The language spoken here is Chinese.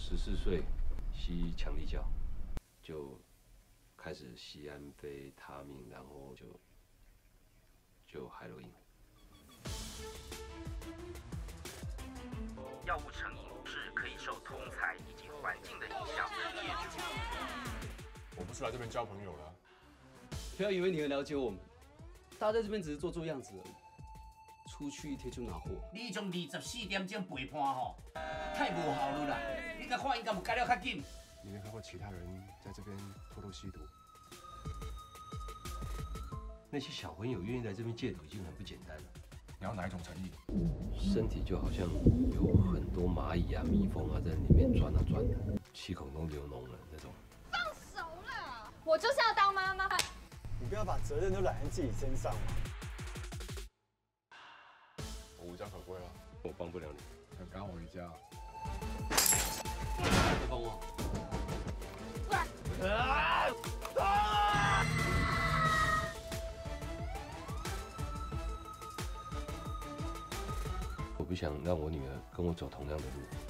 十四岁吸强力胶，就开始吸安非他命，然后就就海洛因。药物成瘾是可以受同才以及环境的影响。我不是来这边交朋友的。不要以为你很了解我们，大家在这边只是做做样子而已。出去一天就拿货。你从二十四点钟陪伴吼，太无效率啦！你个话应该不改了较紧。你没看过其他人在这边偷偷吸毒？那些小朋友愿意来这边戒毒已经很不简单了。你要哪一种诚意？身体就好像有很多蚂蚁啊、蜜蜂啊在里面转啊转的，七孔都流脓了那种。放手了，我就是要当妈妈。你不要把责任都揽在自己身上嘛。我无家可归了，我帮不了你。想赶我回家？我不想让我女儿跟我走同样的路。